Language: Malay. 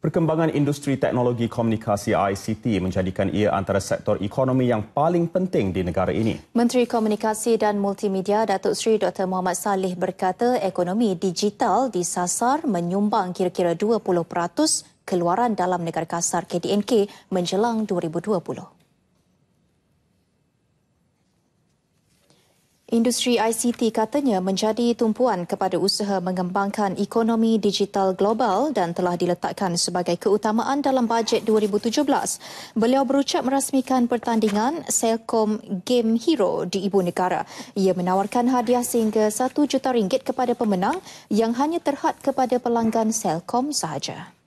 Perkembangan industri teknologi komunikasi ICT menjadikan ia antara sektor ekonomi yang paling penting di negara ini. Menteri Komunikasi dan Multimedia Datuk Seri Dr. Muhammad Saleh berkata ekonomi digital disasar menyumbang kira-kira 20% keluaran dalam negara kasar KDNK menjelang 2020. Industri ICT katanya menjadi tumpuan kepada usaha mengembangkan ekonomi digital global dan telah diletakkan sebagai keutamaan dalam bajet 2017. Beliau berucap merasmikan pertandingan Selcom Game Hero di ibu negara. Ia menawarkan hadiah sehingga 1 juta ringgit kepada pemenang yang hanya terhad kepada pelanggan Selcom sahaja.